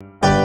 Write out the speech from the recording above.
you